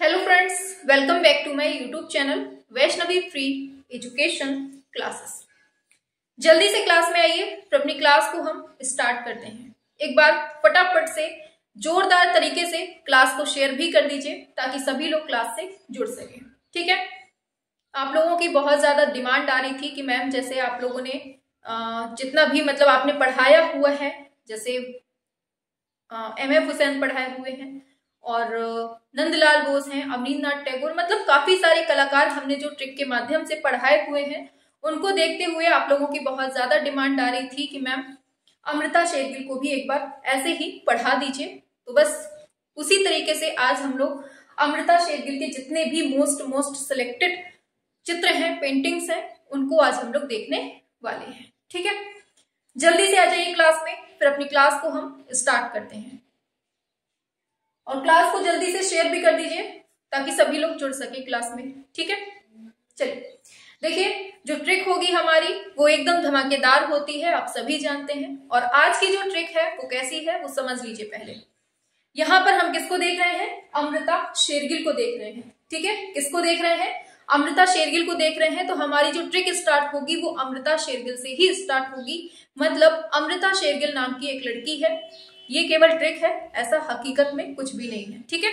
Hello friends welcome back to my YouTube channel Vaishnavi free education classes जल्दी से class में आइए फिर अपनी क्लास को हम स्टार्ट करते हैं। एक बार फटाफट से, जोरदार तरीके से क्लास को शेयर भी कर दीजिए, ताकि सभी लोग क्लास से जुड़ सकें। ठीक है? आप लोगों की बहुत ज़्यादा डिमांड आ रही थी कि मैम जैसे आप लोगों ने जितना भी मतलब आपने पढ़ाया हुआ है, जैसे एम एफ़ हुसैन पढ़ाए हुए हैं और नंदलाल बोस हैं अवनींद्रनाथ टैगोर मतलब काफ़ी सारे कलाकार हमने जो ट्रिक के माध्यम से पढ़ाए हुए हैं, उनको देखते हुए आप लोगों की बहुत ज़्यादा डिमांड आ रही थी कि मैम, अमृता शेरगिल को भी एक बार ऐसे ही पढ़ा दीजिए। तो बस, उसी तरीके से आज हम लोग अमृता शेरगिल के जितने भी मोस्ट मोस्ट सिलेक्टेड चित्र हैं, पेंटिंग्स हैं, उनको आज हम लोग देखने वाले हैं। ठीक है? जल्दी से आ जाइए क्लास में, फिर अपनी क्लास को हम स्टार्ट करते हैं। और क्लास को जल्दी से शेयर भी कर दीजिए, ताकि सभी लोग जुड़ सके क्लास में। ठीक है? चलिए। देखिए, जो ट्रिक होगी हमारी, वो एकदम धमाकेदार होती है, आप सभी जानते हैं। और आज की जो ट्रिक है, वो कैसी है, वो समझ लीजिए पहले। यहाँ पर हम किसको देख रहे हैं? अमृता शेरगिल को देख रहे हैं। ठीक है? किसको देख रहे हैं? अमृता शेरगिल को देख रहे हैं तो हमारी जो ट्रिक स्टार्ट होगी, वो अमृता शेरगिल से ही स्टार्ट होगी। मतलब अमृता शेरगिल नाम की एक लड़की है। ये केवल ट्रिक है, ऐसा हकीकत में कुछ भी नहीं है, ठीक है?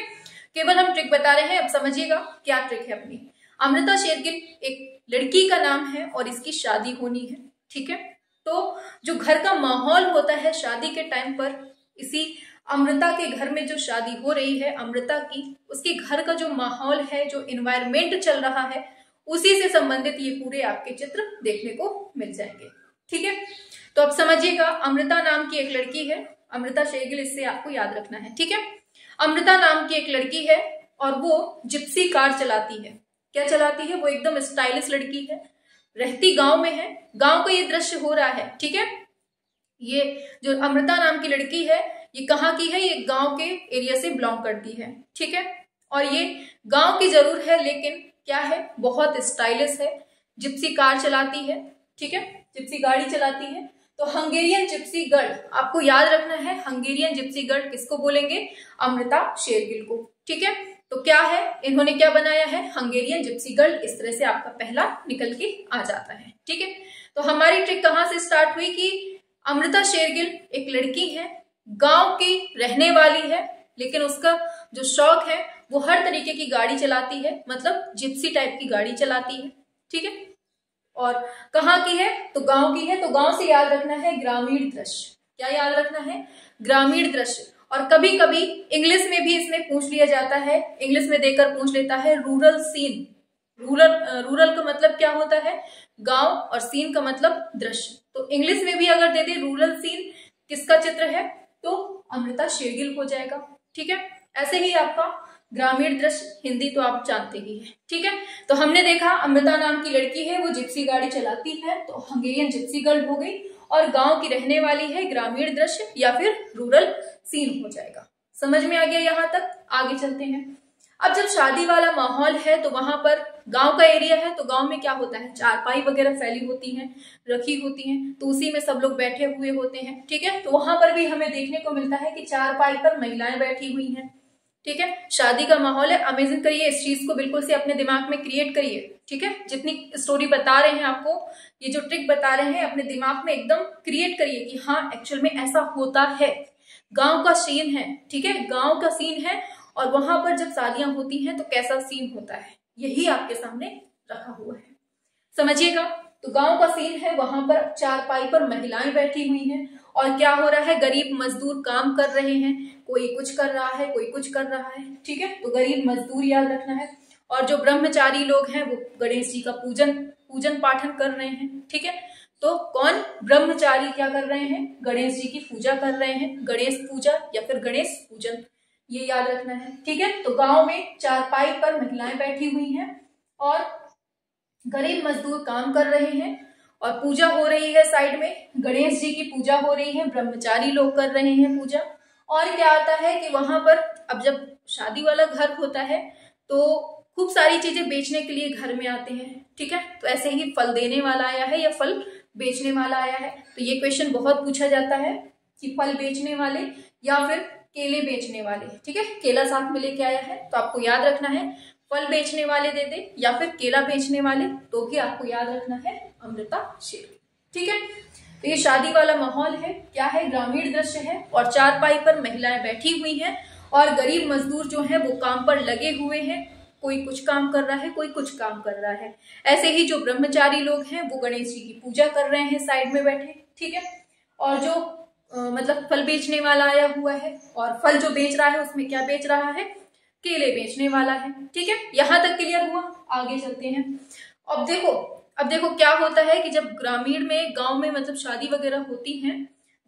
केवल हम ट्रिक बता रहे हैं, अब समझिएगा क्या ट्रिक है अपनी। अमृता शेरगिल एक लड़की का नाम है और इसकी शादी होनी है, ठीक है? तो जो घर का माहौल होता है शादी के टाइम पर, इसी अमृता के घर में जो शादी हो रही है, अमृता की, उसके घर का जो माहौल है, जो इन्वायरमेंट चल रहा है, उसी से संबंधित ये पूरे आपके चित्र देखने को मिल जाएँगे, ठीक है? तो अब समझिएगा, अमृता नाम की एक लड़की है अमृता शेगिल इससे आपको याद रखना है, ठीक है? अमृता नाम की एक लड़की है और वो जिप्सी कार चलाती है। क्या चलाती है? वो एकदम स्टाइलिश लड़की है, रहती गाँव में है। गाँव का ये दृश्य हो रहा है, ठीक है? ये जो अमृता नाम की लड़की है, ये कहाँ की है? ये गाँव के एरिया से बिलोंग करती है, ठीक है? और ये गाँव की ज़रूर है, लेकिन क्या है? बहुत स्टाइलिश है। जिप्सी कार चलाती है, ठीक है? जिप्सी गाड़ी चलाती है तो हंगेरियन जिप्सी गर्ल आपको याद रखना है हंगेरियन जिप्सी गर्ल किसको बोलेंगे? अमृता शेरगिल को। ठीक है? तो क्या है? इन्होंने क्या बनाया है? हंगेरियन जिप्सी गर्ल इस तरह से आपका पहला निकल के आ जाता है। ठीक है? तो हमारी ट्रिक कहाँ से स्टार्ट हुई कि अमृता शेरगिल एक लड़की है, गाँव की रहने वाली है, लेकिन उसका जो शौक है, वो हर तरीके की गाड़ी चलाती है मतलब जिप्सी टाइप की गाड़ी चलाती है। ठीक है? और कहाँ की है? तो गाँव की है। तो गाँव से याद रखना है ग्रामीण दृश्य। क्या याद रखना है? ग्रामीण दृश्य। और कभी कभी इंग्लिश में भी इसमें पूछ लिया जाता है। इंग्लिश में देकर पूछ लेता है रूरल सीन। रूरल रूरल का मतलब क्या होता है? गाँव और सीन का मतलब दृश्य। तो इंग्लिश में भी अगर दे दे रूरल सीन, किसका चित्र है? तो अमृता शेरगिल हो जाएगा। ठीक है? ऐसे ही आपका ग्रामीण दृश्य, हिंदी तो आप जानते ही हैं। ठीक है? तो हमने देखा, अमृता नाम की लड़की है, वो जिप्सी गाड़ी चलाती है तो हंगेरियन जिप्सी गर्ल हो गई, और गाँव की रहने वाली है ग्रामीण दृश्य, या फिर रूरल सीन हो जाएगा। समझ में आ गया यहाँ तक? आगे चलते हैं। अब जब शादी वाला माहौल है तो वहाँ पर गाँव का एरिया है तो गाँव में क्या होता है? चारपाई वगैरह फैली होती हैं, रखी होती हैं तो उसी में सब लोग बैठे हुए होते हैं। ठीक है? तो वहाँ पर भी हमें देखने को मिलता है कि चारपाई पर महिलाएँ बैठी हुई हैं। ठीक है? शादी का माहौल है अमेजिंग करिए, इस चीज़ को बिल्कुल से अपने दिमाग में क्रिएट करिए, ठीक है? जितनी स्टोरी बता रहे हैं आपको, ये जो ट्रिक बता रहे हैं, अपने दिमाग में एकदम क्रिएट करिए कि हाँ एक्चुअल में ऐसा होता है। गाँव का सीन है, ठीक है? गाँव का सीन है, और वहाँ पर जब शादियाँ होती हैं तो कैसा सीन होता है? यही आपके सामने रखा हुआ है। समझिएगा तो गाँव का सीन है, वहाँ पर चार पाई पर महिलाएँ बैठी हुई हैं, और क्या हो रहा है? गरीब मजदूर काम कर रहे हैं कोई कुछ कर रहा है, कोई कुछ कर रहा है, ठीक है? तो गरीब मजदूर याद रखना है। और जो ब्रह्मचारी लोग हैं, वो गणेश जी का पूजन पूजन पाठन कर रहे हैं, ठीक है? तो कौन ब्रह्मचारी क्या कर रहे हैं? गणेश जी की पूजा कर रहे हैं। गणेश पूजा या फिर गणेश पूजन, ये याद रखना है, ठीक है? तो गाँव में चारपाई पर महिलाएँ बैठी हुई हैं और गरीब मजदूर काम कर रहे हैं और पूजा हो रही है साइड में। गणेश जी की पूजा हो रही है, ब्रह्मचारी लोग कर रहे हैं पूजा। और क्या आता है कि वहाँ पर, अब जब शादी वाला घर होता है तो खूब सारी चीज़ें बेचने के लिए घर में आते हैं, ठीक है? तो ऐसे ही फल देने वाला आया है या फल बेचने वाला आया है तो ये क्वेश्चन बहुत पूछा जाता है कि फल बेचने वाले या फिर केले बेचने वाले, ठीक है? केला साथ में लेके आया है तो आपको याद रखना है, फल बेचने वाले दे दे या फिर केला बेचने वाले तो भी आपको याद रखना है, अमृता शेर। ठीक है? तो ये शादी वाला माहौल है क्या है ग्रामीण दृश्य है और चार पाई पर महिलाएँ बैठी हुई हैं और गरीब मजदूर जो है वो काम पर लगे हुए हैं। कोई कुछ काम कर रहा है कोई कुछ काम कर रहा है। ऐसे ही जो ब्रह्मचारी लोग हैं वो गणेश जी की पूजा कर रहे हैं साइड में बैठे ठीक है? और जो आ, मतलब फल बेचने वाला आया हुआ है और फल जो बेच रहा है उसमें क्या बेच रहा है? केले बेचने वाला है ठीक है? यहाँ तक क्लियर हुआ आगे चलते हैं। अब देखो अब देखो, क्या होता है कि जब ग्रामीण में, गाँव में मतलब शादी वगैरह होती है,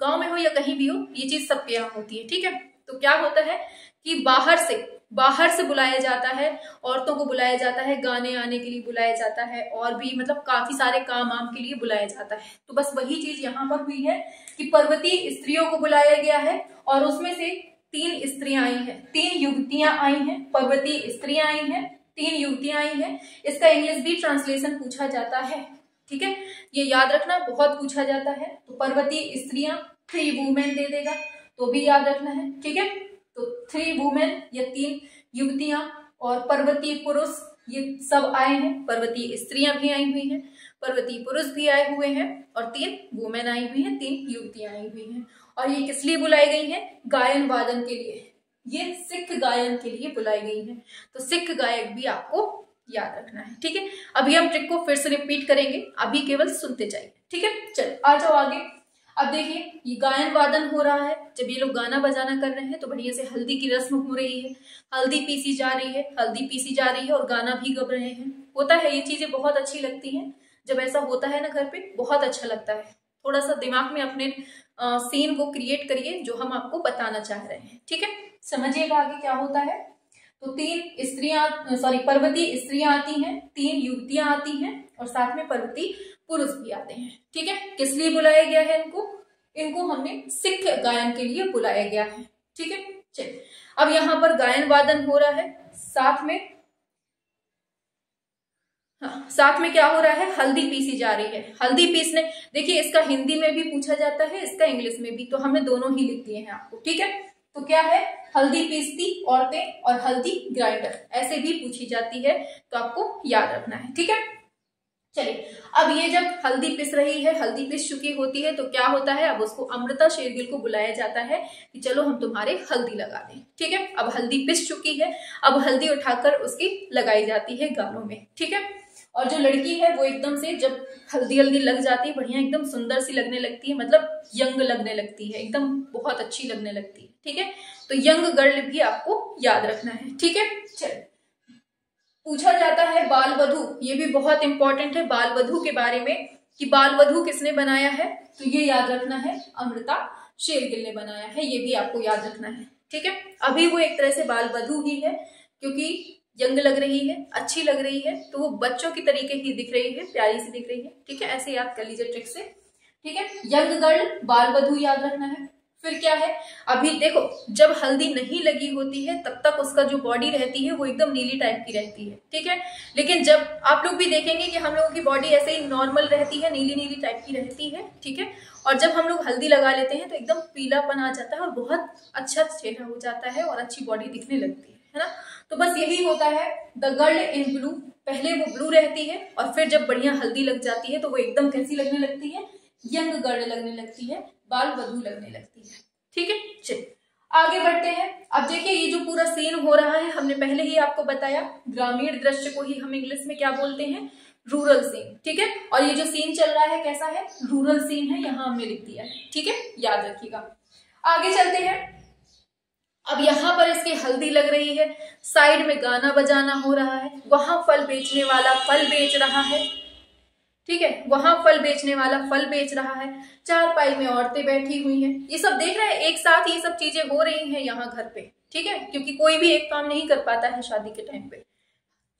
गाँव में हो या कहीं भी हो, ये चीज़ सबके यहाँ होती है, ठीक है? तो क्या होता है कि बाहर से बाहर से बुलाया जाता है, औरतों को बुलाया जाता है, गाने आने के लिए बुलाया जाता है, और भी मतलब काफ़ी सारे काम आम के लिए बुलाया जाता है। तो बस वही चीज़ यहाँ पर हुई है कि पर्वतीय स्त्रियों को बुलाया गया है, और उसमें से तीन स्त्रियाँ आई हैं, तीन युवतियाँ आई हैं, पर्वतीय स्त्रियाँ आई हैं तीन युवतियाँ आई हैं। इसका इंग्लिश भी ट्रांसलेशन पूछा जाता है। ठीक है? ये याद रखना, बहुत पूछा जाता है। तो पर्वतीय स्त्रियाँ थ्री वुमेन दे देगा तो भी याद रखना है। ठीक है? तो थ्री वुमेन या तीन युवतियाँ और पर्वतीय पुरुष, ये सब आए हैं। पर्वतीय स्त्रियाँ भी आई हुई हैं, पर्वतीय पुरुष भी आए हुए हैं और तीन वुमेन आई हुई हैं, तीन युवतियाँ आई हुई हैं। और ये किस लिए बुलाई गई हैं? गायन वादन के लिए। ये सिख गायन के लिए बुलाई गई हैं। तो सिख गायक भी आपको याद रखना है, ठीक है? अभी हम ट्रिक को फिर से रिपीट करेंगे, अभी केवल सुनते जाइए, ठीक है? चल आ जाओ आगे। अब देखिए, ये गायन वादन हो रहा है। जब ये लोग गाना बजाना कर रहे हैं तो बढ़िया से हल्दी की रस्म हो रही है। हल्दी पीसी जा रही है, हल्दी पीसी जा रही है और गाना भी गब रहे हैं। होता है, ये चीज़ें बहुत अच्छी लगती हैं। जब ऐसा होता है ना घर पे, बहुत अच्छा लगता है। थोड़ा सा दिमाग में अपने सीन को क्रिएट करिए जो हम आपको बताना चाह रहे हैं, ठीक है? समझिएगा आगे क्या होता है? तो तीन स्त्रियाँ सॉरी पर्वती स्त्रियाँ आती हैं, तीन युवतियाँ आती हैं और साथ में पर्वती पुरुष भी आते हैं, ठीक है? किस लिए बुलाया गया है इनको? इनको हमने सिख गायन के लिए बुलाया गया है, ठीक है? चलिए, अब यहाँ पर गायन वादन हो रहा है, साथ में हाँ, साथ में क्या हो रहा है? हल्दी पीसी जा रही है। हल्दी पीसने देखिए इसका हिंदी में भी पूछा जाता है इसका इंग्लिश में भी तो हमने दोनों ही लिख दिए हैं आपको ठीक है? तो क्या है? हल्दी पीसती औरतें और हल्दी ग्राइंडर ऐसे भी पूछी जाती है तो आपको याद रखना है ठीक है? चलिए अब ये जब हल्दी पिस रही है हल्दी पिस चुकी होती है तो क्या होता है? अब उसको अमृता शेरगिल को बुलाया जाता है कि चलो हम तुम्हारे हल्दी लगा दें ठीक है? अब हल्दी पिस चुकी है अब हल्दी उठाकर उसकी लगाई जाती है गालों में ठीक है? और जो लड़की है वो एकदम से जब हल्दी हल्दी लग जाती है, बढ़िया एकदम सुंदर सी लगने लगती है मतलब यंग लगने लगती है, एकदम बहुत अच्छी लगने लगती है, ठीक है? तो यंग गर्ल भी आपको याद रखना है, ठीक है? चलिए पूछा जाता है बाल वधु, ये भी बहुत इंपॉर्टेंट है बाल वधु के बारे में, कि बाल वधु किसने बनाया है? तो ये याद रखना है, अमृता शेरगिल ने बनाया है, ये भी आपको याद रखना है, ठीक है? अभी वो एक तरह से बाल वधु ही है, क्योंकि यंग लग रही है, अच्छी लग रही है तो वो बच्चों की तरीके की दिख रही है, प्यारी सी दिख रही है। ठीक है, ऐसे याद कर लीजिए ट्रिक से। ठीक है, यंग गर्ल, बाल वधु याद रखना है। फिर क्या है? अभी देखो, जब हल्दी नहीं लगी होती है, तब तक उसका जो बॉडी रहती है, वो एकदम नीली टाइप की रहती है। ठीक है? लेकिन जब आप लोग भी देखेंगे कि हम लोगों की बॉडी ऐसे ही नॉर्मल रहती है, नीली नीली टाइप की रहती है, ठीक है? और जब हम लोग हल्दी लगा लेते हैं तो एकदम पीलापन आ जाता है और बहुत अच्छा चेहरा हो जाता है और अच्छी बॉडी दिखने लगती है। है ना? तो बस यही होता है द गर्ल इन ब्लू पहले वो ब्लू रहती है और फिर जब बढ़िया हल्दी लग जाती है तो वो एकदम कैसी लगने लगती है? यंग गर्ल लगने लगती है, बाल वधु लगने लगती है। ठीक है? चलिए, आगे बढ़ते हैं। अब देखिए, ये जो पूरा सीन हो रहा है, हमने पहले ही आपको बताया, ग्रामीण दृश्य को ही हम इंग्लिश में क्या बोलते हैं? रूरल सीन ठीक है? और ये जो सीन चल रहा है, कैसा है? रूरल सीन है, यहाँ हमने लिख दिया ठीक है? याद रखिएगा। आगे चलते हैं। अब यहाँ पर इसकी हल्दी लग रही है। साइड में गाना बजाना हो रहा है। वहाँ फल बेचने वाला फल बेच रहा है। ठीक है, वहाँ फल बेचने वाला फल बेच रहा है। चार पाई में औरतें बैठी हुई हैं। ये सब देख रहे हैं, एक साथ ये सब चीज़ें हो रही हैं यहाँ घर पे। ठीक है, क्योंकि कोई भी एक काम नहीं कर पाता है शादी के टाइम पे।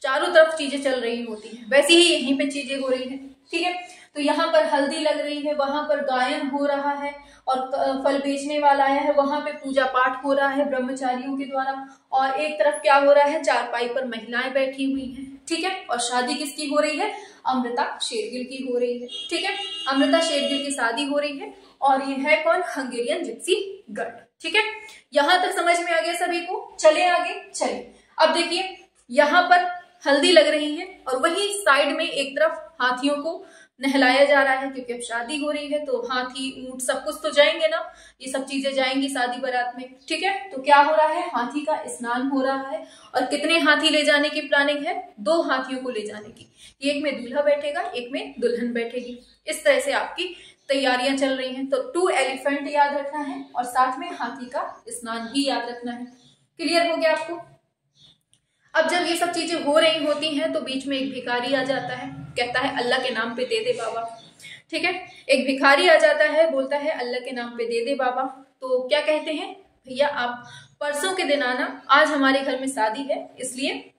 चारों तरफ़ चीज़ें चल रही होती हैं। वैसे ही यहीं पे चीज़ें हो रही हैं, ठीक है? तो यहाँ पर हल्दी लग रही है, वहाँ पर गायन हो रहा है और फल बेचने वाला आया है, वहाँ पे पूजा पाठ हो रहा है ब्रह्मचारियों के द्वारा और एक तरफ़ क्या हो रहा है, चारपाई पर महिलाएँ बैठी हुई हैं, ठीक है? और शादी किसकी हो रही है? अमृता शेरगिल की हो रही है, ठीक है? अमृता शेरगिल की शादी हो रही है और ये है कौन? हंगेरियन जिप्सी गढ़, ठीक है? यहाँ तक समझ में आ गया सभी को? चले आगे, चले। अब देखिए, यहाँ पर हल्दी लग रही है और वही साइड में एक तरफ़ हाथियों को नहलाया जा रहा है, क्योंकि अब शादी हो रही है तो हाथी, ऊँट सब कुछ तो जाएँगे ना। ये सब चीज़ें जाएँगी शादी बारात में। ठीक है? तो क्या हो रहा है? हाथी का स्नान हो रहा है। और कितने हाथी ले जाने की प्लानिंग है? दो हाथियों को ले जाने की। एक में दूल्हा बैठेगा, एक में दुल्हन बैठेगी। इस तरह से आपकी तैयारियाँ चल रही हैं। तो टू एलिफेंट याद रखना है और साथ में हाथी का स्नान भी याद रखना है। क्लियर हो गया आपको? अब जब ये सब चीज़ें हो रही होती हैं तो बीच में एक भिखारी आ जाता है, कहता है, अल्लाह के नाम पे दे दे बाबा। ठीक है? एक भिखारी आ जाता है, बोलता है, अल्लाह के नाम पे दे दे बाबा। तो क्या कहते हैं? भैया, आप परसों के दिन आना, आज हमारे घर में शादी है, इसलिए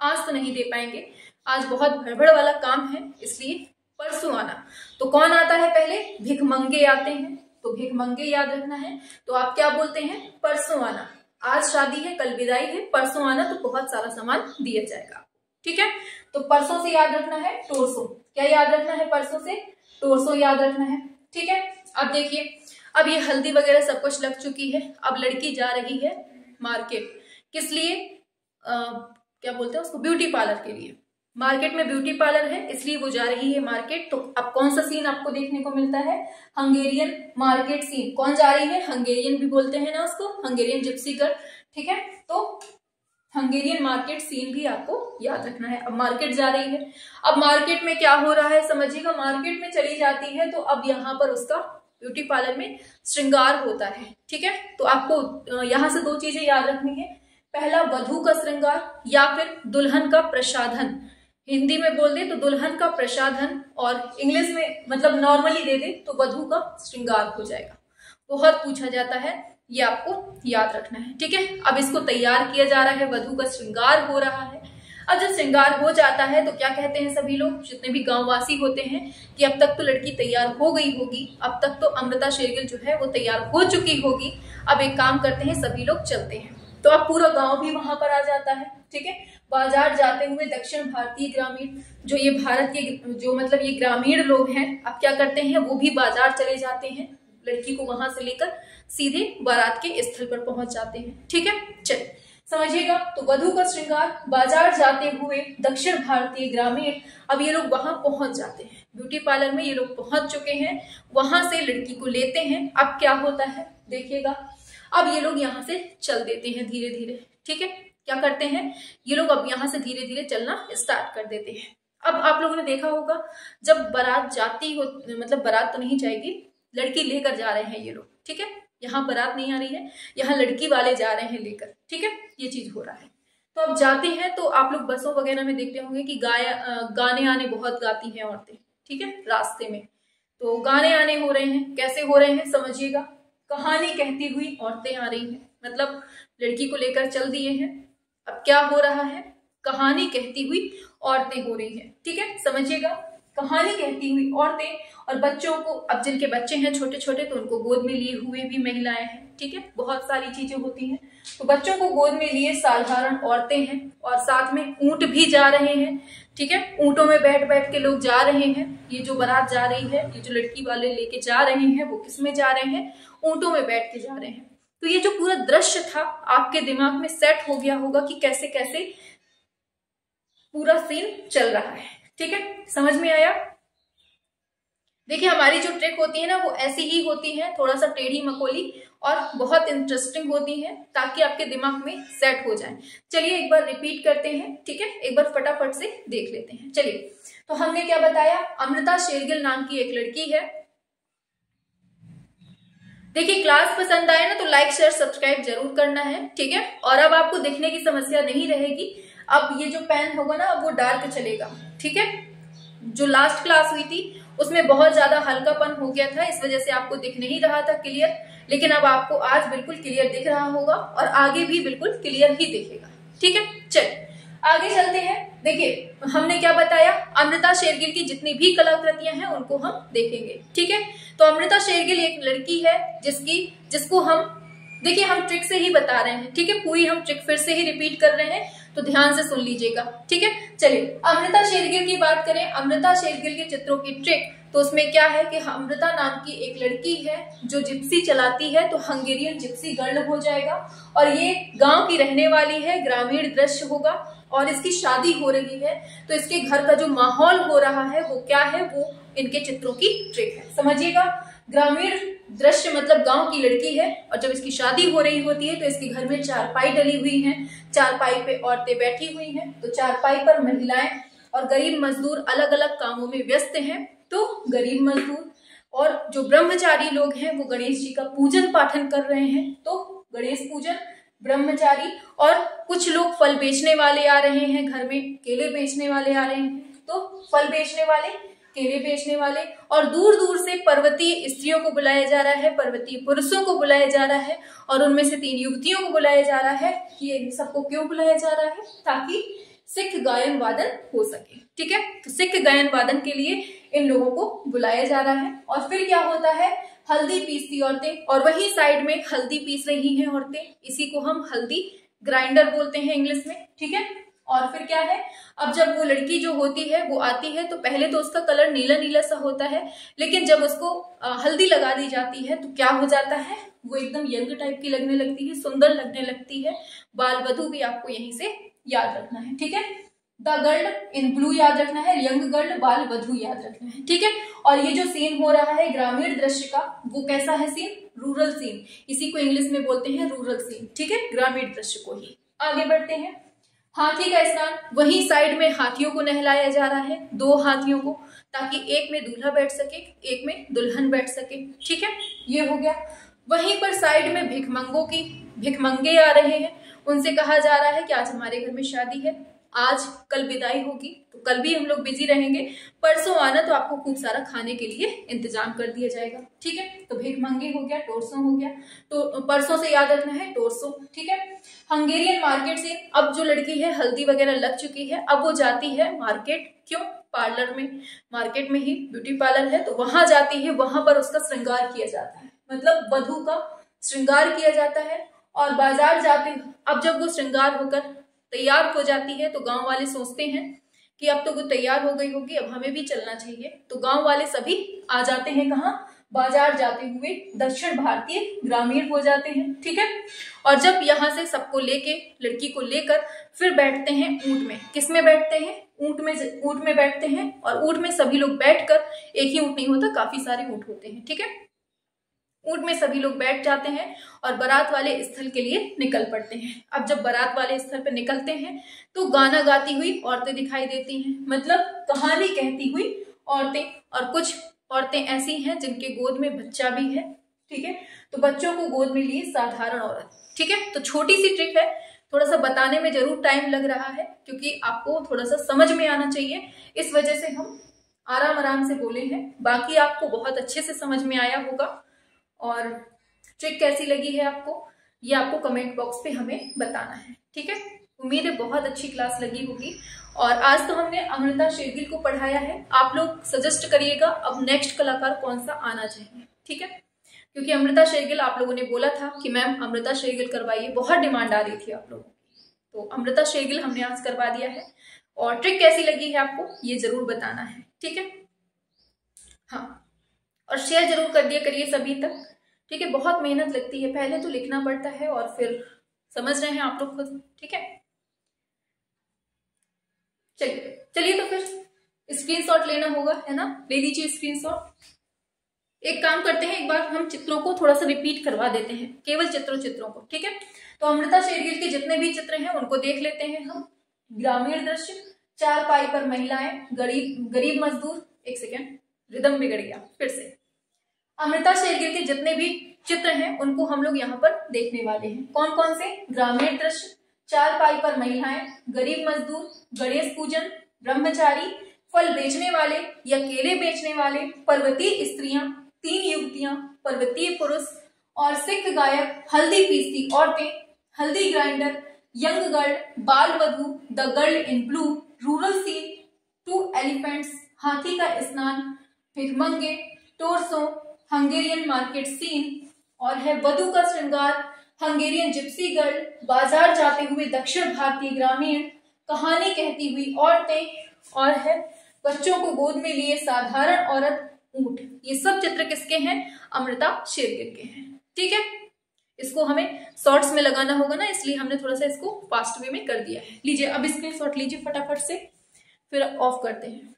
आज तो नहीं दे पाएँगे। आज बहुत भड़बड़ वाला काम है, इसलिए परसों आना। तो कौन आता है पहले? भिखमंगे आते हैं। तो भिखमंगे याद रखना है। तो आप क्या बोलते हैं? परसों आना। आज शादी है कल विदाई है परसों आना तो बहुत सारा सामान दिया जाएगा। ठीक है? तो परसों से याद रखना है टोरसो। क्या याद रखना है परसों से? टोरसो याद रखना है। ठीक है? अब देखिए अब ये हल्दी वगैरह सब कुछ लग चुकी है। अब लड़की जा रही है मार्केट। किस लिए? आ, क्या बोलते हैं उसको? ब्यूटी पार्लर के लिए। मार्केट में ब्यूटी पार्लर है, इसलिए वो जा रही है मार्केट। तो अब कौन सा सीन आपको देखने को मिलता है? हंगेरियन मार्केट सीन कौन जा रही है? हंगेरियन भी बोलते हैं ना उसको हंगेरियन जिप्सी गर्ल ठीक है? तो हंगेरियन मार्केट सीन भी आपको याद रखना है। अब मार्केट जा रही है। अब मार्केट में क्या हो रहा है समझिएगा? मार्केट में चली जाती है तो अब यहाँ पर उसका ब्यूटी पार्लर में श्रृंगार होता है। ठीक है? तो आपको यहाँ से दो चीज़ें याद रखनी है। पहला, वधु का श्रृंगार या फिर दुल्हन का प्रसाधन। हिंदी में बोल दे तो दुल्हन का प्रसाधन और इंग्लिश में मतलब नॉर्मली दे दे तो वधु का श्रृंगार हो जाएगा। बहुत पूछा जाता है, ये आपको याद रखना है, ठीक है? अब इसको तैयार किया जा रहा है, वधु का श्रृंगार हो रहा है। अब जब श्रृंगार हो जाता है तो क्या कहते हैं सभी लोग? जितने भी गांववासी होते हैं कि अब तक तो लड़की तैयार हो गई होगी, अब तक तो अमृता शेरगिल जो है वो तैयार हो चुकी होगी। अब एक काम करते हैं, सभी लोग चलते हैं। तो अब पूरा गाँव भी वहाँ पर आ जाता है, ठीक है? बाज़ार जाते हुए दक्षिण भारतीय ग्रामीण, जो ये भारत के, जो मतलब ये ग्रामीण लोग हैं, अब क्या करते हैं? वो भी बाज़ार चले जाते हैं, लड़की को वहाँ से लेकर सीधे बारात के स्थल पर पहुँच जाते हैं, ठीक है? चल समझिएगा? तो वधु का श्रृंगार, बाज़ार जाते हुए दक्षिण भारतीय ग्रामीण, अब ये लोग वहाँ पहुँच जाते हैं। ब्यूटी पार्लर में ये लोग पहुँच चुके हैं, वहाँ से लड़की को लेते हैं। अब क्या होता है? देखिएगा अब ये लोग यहाँ से चल देते हैं धीरे धीरे ठीक है? क्या करते हैं? ये लोग अब यहाँ से धीरे धीरे चलना स्टार्ट कर देते हैं। अब आप लोगों ने देखा होगा, जब बारात जाती हो मतलब बारात तो नहीं जाएगी, लड़की लेकर जा रहे हैं ये लोग, ठीक है? यहाँ बारात नहीं आ रही है, यहाँ लड़की वाले जा रहे हैं लेकर, ठीक है? ये चीज़ हो रहा है। तो अब जाते हैं तो आप लोग बसों वगैरह में देखते होंगे कि गाया गाने आने बहुत गाती हैं औरतें, ठीक है? रास्ते में। तो गाने आने हो रहे हैं, कैसे हो रहे हैं, समझिएगा। कहानी कहती हुई औरतें आ रही हैं। मतलब लड़की को लेकर चल दिए हैं। अब क्या हो रहा है? कहानी कहती हुई औरतें हो रही हैं। ठीक है? समझिएगा? कहानी कहती हुई औरतें और बच्चों को, अब जिनके बच्चे हैं छोटे छोटे तो उनको गोद में लिए हुए भी महिलाएँ हैं, ठीक है? बहुत सारी चीज़ें होती हैं। तो बच्चों को गोद में लिए साधारण औरतें हैं और साथ में ऊँट भी जा रहे हैं, ठीक है? ऊंटों में बैठ बैठ के लोग जा रहे हैं। ये जो बारात जा रही है, ये जो लड़की वाले लेके जा रहे हैं, वो किसमें जा रहे हैं? ऊंटों में बैठ के जा रहे हैं। तो ये जो पूरा दृश्य था, आपके दिमाग में सेट हो गया होगा कि कैसे कैसे पूरा सीन चल रहा है। ठीक है? समझ में आया? देखिए, हमारी जो ट्रिक होती है ना, वो ऐसी ही होती है थोड़ा सा टेढ़ी मकोली और बहुत इंटरेस्टिंग होती है, ताकि आपके दिमाग में सेट हो जाए। चलिए, एक बार रिपीट करते हैं, ठीक है? एक बार फटाफट से देख लेते हैं। चलिए तो हमने क्या बताया? अमृता शेरगिल नाम की एक लड़की है। देखिए क्लास पसंद आए ना तो लाइक शेयर सब्सक्राइब ज़रूर करना है, ठीक है? और अब आपको दिखने की समस्या नहीं रहेगी। अब ये जो पेन होगा ना अब वो डार्क चलेगा। ठीक है? जो लास्ट क्लास हुई थी, उसमें बहुत ज़्यादा हल्कापन हो गया था, इस वजह से आपको दिख नहीं रहा था क्लियर लेकिन अब आपको आज बिल्कुल क्लियर दिख रहा होगा और आगे भी बिल्कुल क्लियर ही दिखेगा। ठीक है? चल, आगे चलते हैं। देखिए, हमने क्या बताया? अमृता शेरगिल की जितनी भी कलाकृतियाँ हैं, उनको हम देखेंगे। ठीक है? तो अमृता शेरगिल एक लड़की है, जिसकी, जिसको हम, देखिए, हम ट्रिक से ही बता रहे हैं। ठीक है? पूरी हम ट्रिक फिर से ही रिपीट कर रहे हैं। तो ध्यान से सुन लीजिएगा। ठीक है? चलिए, अमृता शेरगिल की बात करें। अमृता शेरगिल के चित्रों की ट्रिक तो उसमें क्या है कि अमृता नाम की एक लड़की है जो जिप्सी चलाती है तो हंगेरियन जिप्सी गर्ल हो जाएगा। और ये गाँव की रहने वाली है, ग्रामीण दृश्य होगा। और इसकी शादी हो रही है। तो इसके घर का जो माहौल हो रहा है, वो क्या है? वो इनके चित्रों की ट्रिक है। समझिएगा? ग्रामीण दृश्य मतलब गाँव की लड़की है और जब इसकी शादी हो रही होती है तो इसके घर में चारपाई डली हुई है। चारपाई पे औरतें बैठी हुई हैं। तो चारपाई पर महिलाएँ और गरीब मजदूर अलग अलग कामों में व्यस्त हैं। तो गरीब मजदूर और जो ब्रह्मचारी लोग हैं, वो गणेश जी का पूजन पाठन कर रहे हैं। तो गणेश पूजन, ब्रह्मचारी और कुछ लोग फल बेचने वाले आ रहे हैं। घर में केले बेचने वाले आ रहे हैं। तो फल बेचने वाले केले बेचने वाले और दूर दूर से पर्वतीय स्त्रियों को बुलाया जा रहा है, पर्वतीय पुरुषों को बुलाया जा रहा है और उनमें से तीन युवतियों को बुलाया जा रहा है ये सबको क्यों बुलाया जा रहा है ताकि सिख गायन वादन हो सके। ठीक है? तो सिख गायन वादन के लिए इन लोगों को बुलाया जा रहा है और फिर क्या होता है? हल्दी पीसती औरतें और वही साइड में हल्दी पीस रही हैं औरतें। इसी को हम हल्दी ग्राइंडर बोलते हैं इंग्लिश में। ठीक है? और फिर क्या है? अब जब वो लड़की जो होती है, वो आती है तो पहले तो उसका कलर नीला नीला सा होता है, लेकिन जब उसको हल्दी लगा दी जाती है तो क्या हो जाता है? वो एकदम यंग टाइप की लगने लगती है, सुंदर लगने लगती है। बाल वधु भी आपको यहीं से याद रखना है, ठीक है? द गर्ल इन ब्लू याद रखना है, यंग गर्ल बाल वधु याद रखना है, ठीक है? और ये जो सीन हो रहा है ग्रामीण दृश्य का, वो कैसा है सीन रूरल सीन इसी को इंग्लिश में बोलते हैं रूरल सीन ठीक है? ग्रामीण दृश्य को ही। आगे बढ़ते हैं। हाथी का स्नान, वही साइड में हाथियों को नहलाया जा रहा है, दो हाथियों को, ताकि एक में दूल्हा बैठ सके, एक में दुल्हन बैठ सके। ठीक है? ये हो गया। वहीं पर साइड में भिखमंगों की, भिखमंगे आ रहे हैं। उनसे कहा जा रहा है कि आज हमारे घर में शादी है। आज कल विदाई होगी तो कल भी हम लोग बिज़ी रहेंगे। परसों आना तो आपको खूब सारा खाने के लिए इंतज़ाम कर दिया जाएगा, ठीक है? तो भीख मंगे हो गया, टोरसो हो गया तो परसों से याद रखना है टोरसो, ठीक है? हंगेरियन मार्केट से अब जो लड़की है, हल्दी वगैरह लग चुकी है, अब वो जाती है मार्केट, क्यों? पार्लर में, मार्केट में ही ब्यूटी पार्लर है तो वहाँ जाती है, वहाँ पर उसका श्रृंगार किया जाता है। मतलब वधु का श्रृंगार किया जाता है, और बाज़ार जाते, अब जब वो श्रृंगार होकर तैयार हो जाती है तो गाँव वाले सोचते हैं कि अब तो वो तैयार हो गई होगी, अब हमें भी चलना चाहिए। तो गाँव वाले सभी आ जाते हैं कहा? बाज़ार जाते हुए दक्षिण भारतीय ग्रामीण हो जाते हैं, ठीक है? और जब यहाँ से सबको लेके, लड़की को लेकर फिर बैठते हैं ऊँट में। किसमें बैठते हैं? ऊँट में ऊँट में बैठते हैं और ऊँट में सभी लोग बैठकर एक ही ऊँट नहीं होता, काफ़ी सारे ऊँट होते हैं, ठीक है? ऊँट में सभी लोग बैठ जाते हैं और बारात वाले स्थल के लिए निकल पड़ते हैं। अब जब बारात वाले स्थल पर निकलते हैं तो गाना गाती हुई औरतें दिखाई देती हैं। मतलब कहानी कहती हुई औरतें और कुछ औरतें ऐसी हैं जिनके गोद में बच्चा भी है, ठीक है? तो बच्चों को गोद में लिए साधारण औरत, ठीक है? तो छोटी सी ट्रिक है थोड़ा सा बताने में ज़रूर टाइम लग रहा है, क्योंकि आपको थोड़ा सा समझ में आना चाहिए। इस वजह से हम आराम आराम से बोले हैं। बाकी आपको बहुत अच्छे से समझ में आया होगा। और ट्रिक कैसी लगी है आपको, ये आपको कमेंट बॉक्स पे हमें बताना है, ठीक है? उम्मीद है बहुत अच्छी क्लास लगी होगी। और आज तो हमने अमृता शेरगिल को पढ़ाया है। आप लोग सजेस्ट करिएगा, अब नेक्स्ट कलाकार कौन सा आना चाहिए, ठीक है? क्योंकि अमृता शेरगिल आप लोगों ने बोला था कि मैम, अमृता शेरगिल करवाइए, बहुत डिमांड आ रही थी आप लोगों की। तो अमृता शेरगिल हमने आज करवा दिया है। और ट्रिक कैसी लगी है आपको, ये ज़रूर बताना है, ठीक है? हाँ और शेयर ज़रूर कर दिया करिए सभी तक। ठीक है, बहुत मेहनत लगती है। पहले तो लिखना पड़ता है और फिर समझ रहे हैं आप लोग खुद, ठीक है? चलिए चलिए तो फिर स्क्रीनशॉट लेना होगा, है ना? ले लीजिए स्क्रीनशॉट एक काम करते हैं, एक बार हम चित्रों को थोड़ा सा रिपीट करवा देते हैं, केवल चित्रों चित्रों को, ठीक है? तो अमृता शेरगिल के जितने भी चित्र हैं, उनको देख लेते हैं हम। ग्रामीण दृश्य, चार पाई पर महिलाएँ, गरीब गरीब मजदूर, एक सेकेंड रिदम बिगड़ गया, फिर से। अमृता शेरगिल के जितने भी चित्र हैं, उनको हम लोग यहाँ पर देखने वाले हैं। कौन कौन से? ग्रामीण दृश्य, चार पाई पर महिलाएँ, गरीब मजदूर, गणेश पूजन, ब्रह्मचारी, फल बेचने वाले या केले बेचने वाले, पर्वतीय स्त्रियाँ, तीन युवतियाँ, पर्वतीय पुरुष और सिख गायक, हल्दी पीसती औरतें, हल्दी ग्राइंडर, यंग गर्ल, बाल वधु, the girl in blue, rural scene, two elephants, हाथी का स्नान, फिर मंगे, टोरसो हंगेरियन मार्केट सीन और है वधु का श्रृंगार। हंगेरियन जिप्सी गर्ल, बाज़ार जाते हुए दक्षिण भारतीय ग्रामीण, कहानी कहती हुई औरतें और है बच्चों को गोद में लिए साधारण औरत ऊँट। ये सब चित्र किसके हैं? अमृता शेरगिर के हैं। ठीक है? इसको हमें शॉर्ट्स में लगाना होगा ना, इसलिए हमने थोड़ा सा इसको फास्ट वे में कर दिया है। लीजिए, अब स्क्रीन शॉट लीजिए फटाफट से, फिर ऑफ़ करते हैं।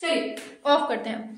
चलिए ऑफ़ करते हैं।